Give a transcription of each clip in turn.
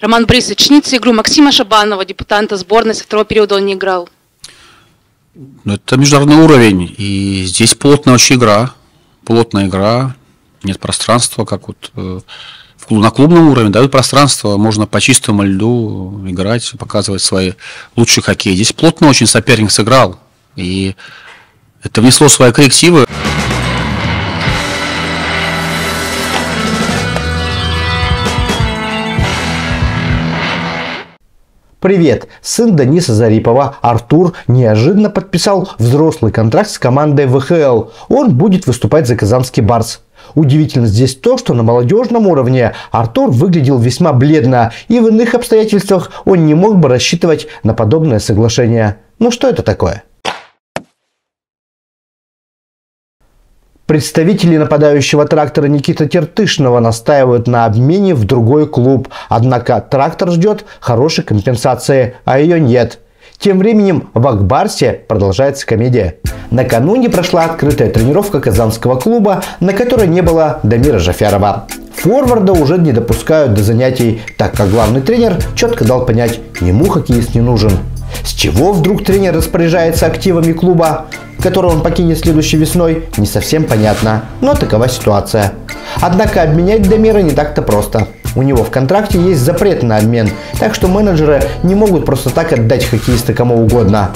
Роман Борисович, чинится игру Максима Шабанова, депутанта сборной, со второго периода он не играл. Ну, это международный уровень, и здесь плотная очень игра, плотная игра, нет пространства, как вот э, на клубном уровне дают пространство, можно по чистому льду играть, показывать свои лучшие хоккей. Здесь плотно очень соперник сыграл, и это внесло свои коррективы. Привет! Сын Дениса Зарипова, Артур, неожиданно подписал взрослый контракт с командой ВХЛ. Он будет выступать за Казанский Барс. Удивительно здесь то, что на молодежном уровне Артур выглядел весьма бледно, и в иных обстоятельствах он не мог бы рассчитывать на подобное соглашение. Ну что это такое? Представители нападающего трактора Никита Тертышного настаивают на обмене в другой клуб, однако трактор ждет хорошей компенсации, а ее нет. Тем временем в Акбарсе продолжается комедия. Накануне прошла открытая тренировка казанского клуба, на которой не было Дамира Жафярова. Форварда уже не допускают до занятий, так как главный тренер четко дал понять, ему хоккеист не нужен. С чего вдруг тренер распоряжается активами клуба? Который он покинет следующей весной, не совсем понятно, но такова ситуация. Однако обменять Демира не так-то просто. У него в контракте есть запрет на обмен, так что менеджеры не могут просто так отдать хоккеиста кому угодно.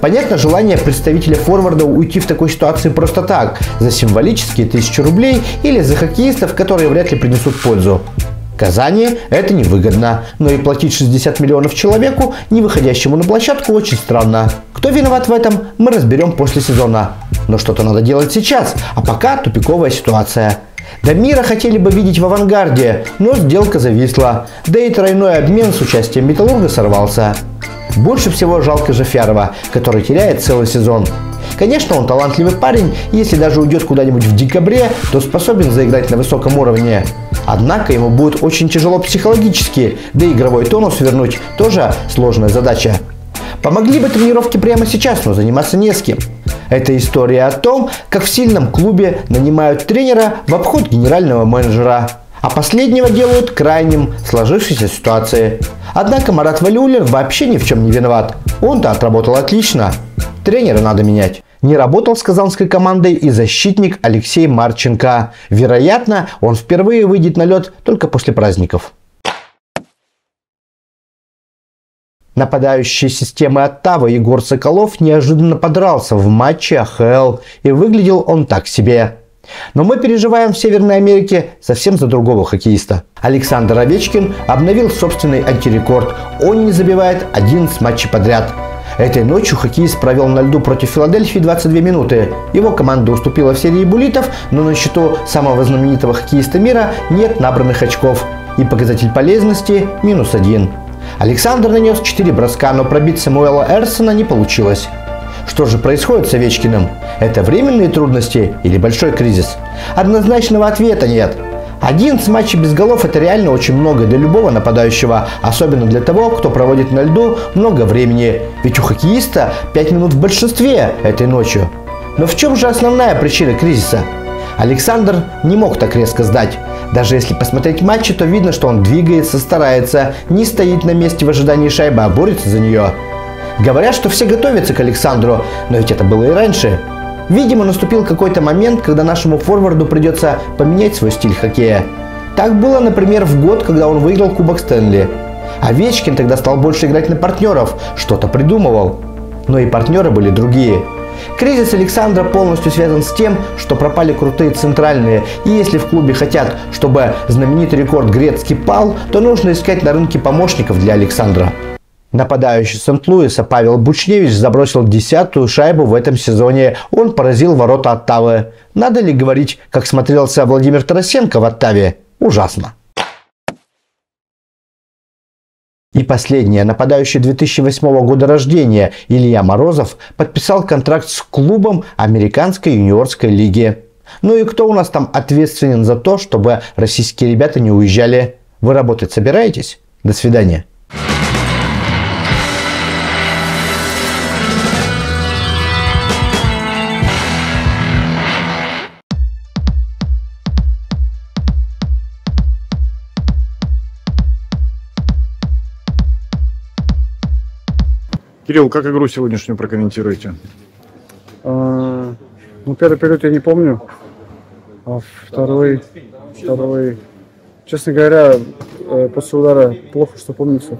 Понятно желание представителя форварда уйти в такой ситуации просто так, за символические тысячи рублей или за хоккеистов, которые вряд ли принесут пользу. Казани это невыгодно, но и платить 60 миллионов человеку, не выходящему на площадку, очень странно. Кто виноват в этом, мы разберем после сезона. Но что-то надо делать сейчас, а пока тупиковая ситуация. Дамира хотели бы видеть в авангарде, но сделка зависла, да и тройной обмен с участием Металлурга сорвался. Больше всего жалко Жафярова, который теряет целый сезон. Конечно, он талантливый парень, и если даже уйдет куда-нибудь в декабре, то способен заиграть на высоком уровне. Однако ему будет очень тяжело психологически, да и игровой тонус вернуть тоже сложная задача. Помогли бы тренировки прямо сейчас, но заниматься не с кем. Это история о том, как в сильном клубе нанимают тренера в обход генерального менеджера, а последнего делают крайним сложившейся ситуации. Однако Марат Валиулин вообще ни в чем не виноват. Он-то отработал отлично. Тренера надо менять. Не работал с казанской командой и защитник Алексей Марченко. Вероятно, он впервые выйдет на лед только после праздников. Нападающий системы Оттава Егор Соколов неожиданно подрался в матче АХЛ и выглядел он так себе. Но мы переживаем в Северной Америке совсем за другого хоккеиста. Александр Овечкин обновил собственный антирекорд. Он не забивает 11 матчей подряд. Этой ночью хоккеист провел на льду против Филадельфии 22 минуты. Его команда уступила в серии буллитов, но на счету самого знаменитого хоккеиста мира нет набранных очков. И показатель полезности – минус один. Александр нанес 4 броска, но пробить Самуэла Эрсона не получилось. Что же происходит с Овечкиным? Это временные трудности или большой кризис? Однозначного ответа нет. 11 матчей без голов это реально очень много для любого нападающего, особенно для того, кто проводит на льду много времени. Ведь у хоккеиста 5 минут в большинстве этой ночью. Но в чем же основная причина кризиса? Александр не мог так резко сдать. Даже если посмотреть матчи, то видно, что он двигается, старается, не стоит на месте в ожидании шайбы, а борется за нее. Говорят, что все готовятся к Александру, но ведь это было и раньше. Видимо, наступил какой-то момент, когда нашему форварду придется поменять свой стиль хоккея. Так было, например, в год, когда он выиграл Кубок Стэнли. Овечкин тогда стал больше играть на партнеров, что-то придумывал. Но и партнеры были другие. Кризис Александра полностью связан с тем, что пропали крутые центральные, и если в клубе хотят, чтобы знаменитый рекорд Грецкий пал, то нужно искать на рынке помощников для Александра. Нападающий Сент-Луиса Павел Бучневич забросил десятую шайбу в этом сезоне. Он поразил ворота Оттавы. Надо ли говорить, как смотрелся Владимир Тарасенко в Оттаве? Ужасно. И последнее. Нападающий 2008 года рождения Илья Морозов подписал контракт с клубом Американской юниорской лиги. Ну и кто у нас там ответственен за то, чтобы российские ребята не уезжали? Вы работать собираетесь? До свидания. Кирилл, как игру сегодняшнюю прокомментируете? А, ну, первый период я не помню, а второй, второй, честно говоря, э, после удара плохо что помнится.